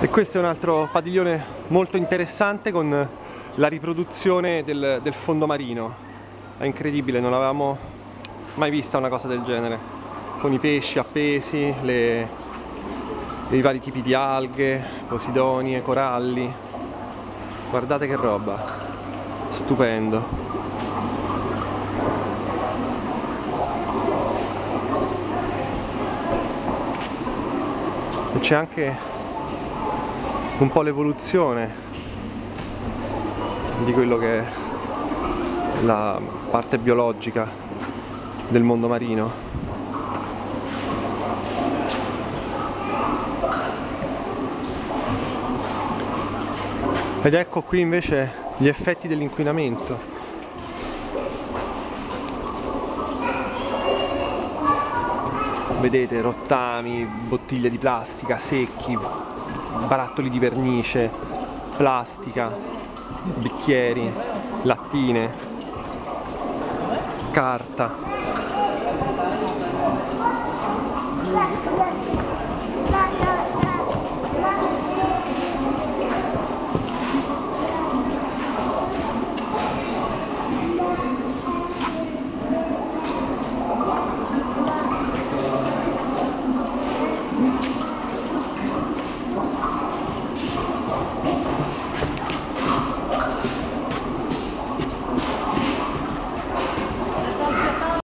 E questo è un altro padiglione molto interessante con la riproduzione del, del fondo marino. È incredibile, non avevamo mai vista una cosa del genere. Con i pesci appesi, le, i vari tipi di alghe, posidonie, coralli. Guardate che roba, stupendo. C'è anche un po' l'evoluzione di quello che è la parte biologica del mondo marino. Ed ecco qui invece gli effetti dell'inquinamento. Vedete rottami, bottiglie di plastica secchi, barattoli di vernice, plastica, bicchieri, lattine, carta.